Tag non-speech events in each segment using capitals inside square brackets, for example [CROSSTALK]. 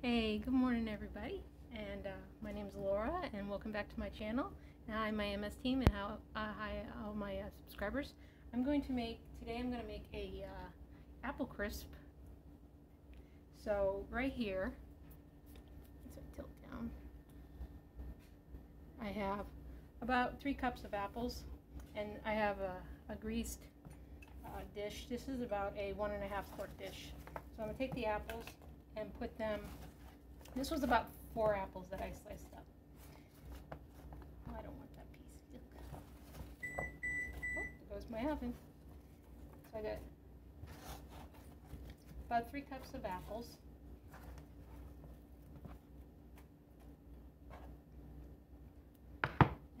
Hey, good morning everybody. And uh, my name is Laura and welcome back to my channel. And hi my MS team and how, uh, hi all my uh, subscribers. I'm going to make, today I'm going to make a uh, apple crisp. So right here, let's tilt down, I have about three cups of apples and I have a, a greased uh, dish. This is about a one and a half quart dish. So I'm going to take the apples and put them this was about four apples that I sliced up. Oh, I don't want that piece. Oh, there goes my oven. So I got about three cups of apples.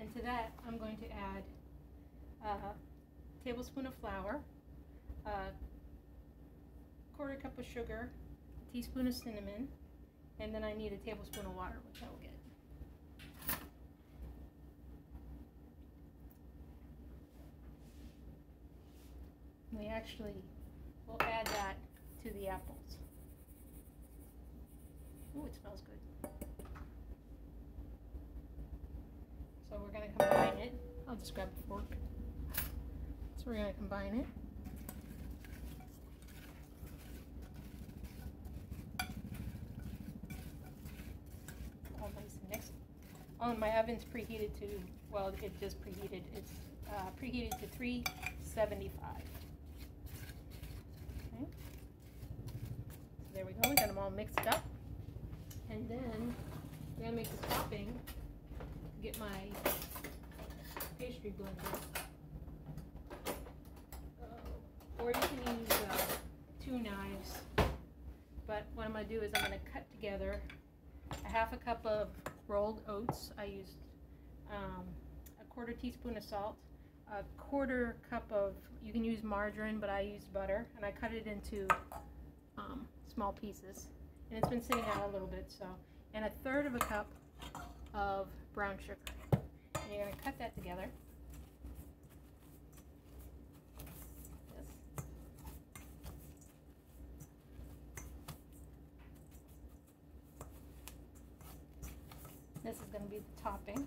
And to that, I'm going to add a tablespoon of flour, a quarter cup of sugar, a teaspoon of cinnamon, and then I need a tablespoon of water, which I will get. We actually will add that to the apples. Ooh, it smells good. So we're going to combine it. I'll just grab the fork. So we're going to combine it. My oven's preheated to, well, it just preheated. It's uh, preheated to 375. Okay. So there we go. We got them all mixed up. And then we're going to make the topping. Get my pastry blender. Uh, or you can use uh, two knives. But what I'm going to do is I'm going to cut together a half a cup of rolled oats. I used um, a quarter teaspoon of salt, a quarter cup of, you can use margarine, but I used butter, and I cut it into um, small pieces. And it's been sitting out a little bit, so. And a third of a cup of brown sugar. And you're to cut that together. This is going to be the topping.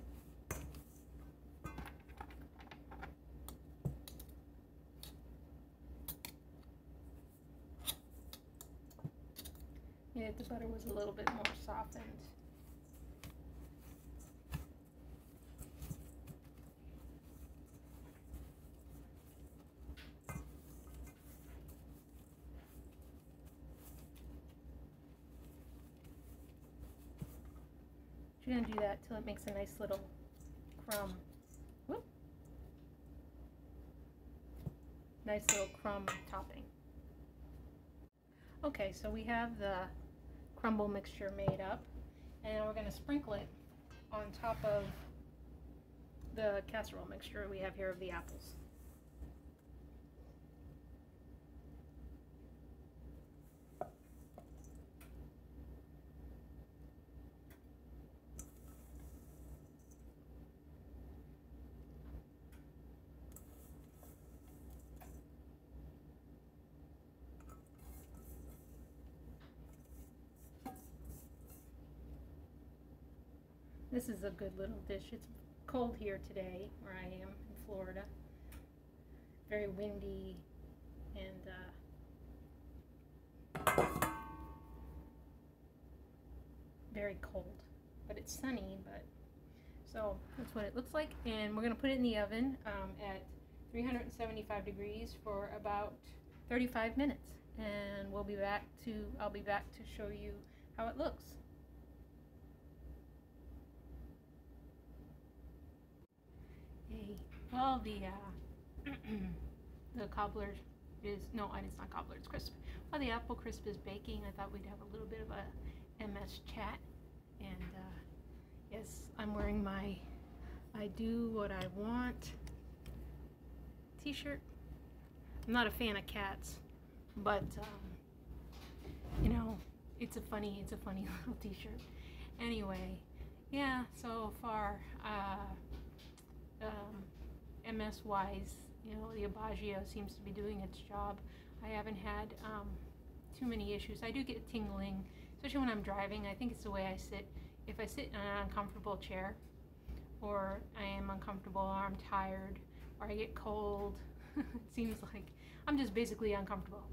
Yeah, the butter was a little bit more softened. You're going to do that till it makes a nice little crumb. Whoop. Nice little crumb topping. Okay, so we have the crumble mixture made up and we're going to sprinkle it on top of the casserole mixture we have here of the apples. This is a good little dish. It's cold here today where I am in Florida. Very windy and uh, very cold. But it's sunny, but so that's what it looks like. And we're going to put it in the oven um, at 375 degrees for about 35 minutes. And we'll be back to, I'll be back to show you how it looks. Well, the uh, [CLEARS THROAT] the cobbler is no, it's not cobbler. It's crisp. While the apple crisp is baking, I thought we'd have a little bit of a MS chat. And uh, yes, I'm wearing my I do what I want T-shirt. I'm not a fan of cats, but um, you know, it's a funny, it's a funny [LAUGHS] little T-shirt. Anyway, yeah. So far, uh, MS wise, you know, the Aubagio seems to be doing its job. I haven't had um, too many issues. I do get tingling, especially when I'm driving. I think it's the way I sit. If I sit in an uncomfortable chair, or I am uncomfortable, or I'm tired, or I get cold, [LAUGHS] it seems like I'm just basically uncomfortable.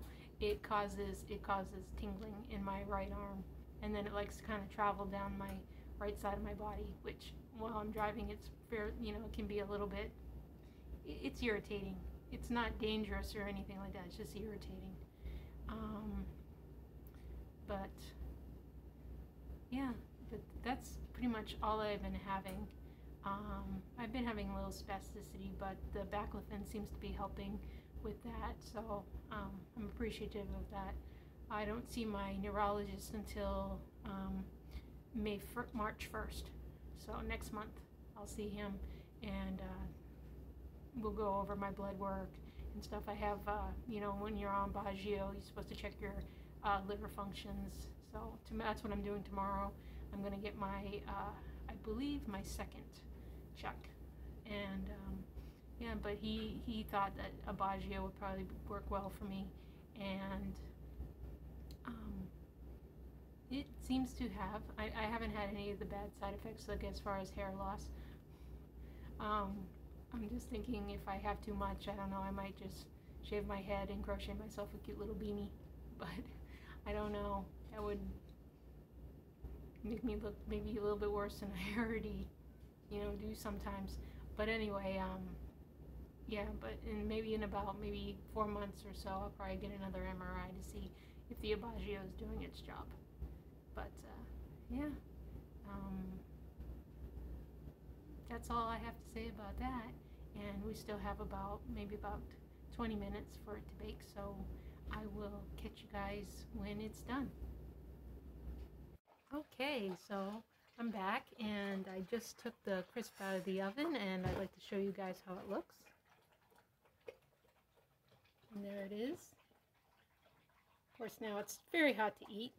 It causes it causes tingling in my right arm, and then it likes to kind of travel down my right side of my body, which while I'm driving, it's fair, you know, it can be a little bit. It's irritating. It's not dangerous or anything like that. It's just irritating. Um, but yeah, but that's pretty much all I've been having. Um, I've been having a little spasticity, but the baclofen seems to be helping with that, so um, I'm appreciative of that. I don't see my neurologist until um, May March 1st, so next month I'll see him, and uh, we'll go over my blood work and stuff. I have, uh, you know, when you're on Baggio, you're supposed to check your uh, liver functions. So to, that's what I'm doing tomorrow. I'm going to get my, uh, I believe, my second check. And um, yeah, but he, he thought that Aubagio would probably work well for me. And um, it seems to have. I, I haven't had any of the bad side effects, like as far as hair loss. Um, I'm just thinking if I have too much, I don't know, I might just shave my head and crochet myself a cute little beanie. [LAUGHS] But I don't know. That would make me look maybe a little bit worse than I [LAUGHS] already, you know, do sometimes. But anyway, um, yeah, but in maybe in about maybe four months or so, I'll probably get another MRI to see if the Aubagio is doing its job. But uh, yeah, um, that's all I have to say about that. And we still have about maybe about 20 minutes for it to bake, so I will catch you guys when it's done. Okay, so I'm back and I just took the crisp out of the oven and I'd like to show you guys how it looks. And there it is. Of course now it's very hot to eat.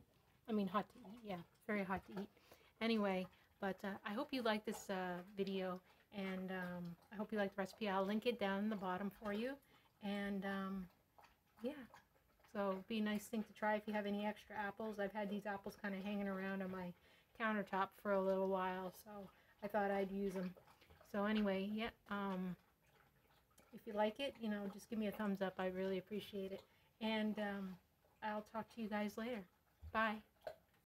I mean hot to eat, yeah, very hot to eat. Anyway, but uh, I hope you like this uh, video and um, I hope you like the recipe. I'll link it down in the bottom for you. And um, yeah, so be a nice thing to try if you have any extra apples. I've had these apples kind of hanging around on my countertop for a little while, so I thought I'd use them. So anyway, yeah, um, if you like it, you know, just give me a thumbs up. I really appreciate it. And um, I'll talk to you guys later. Bye.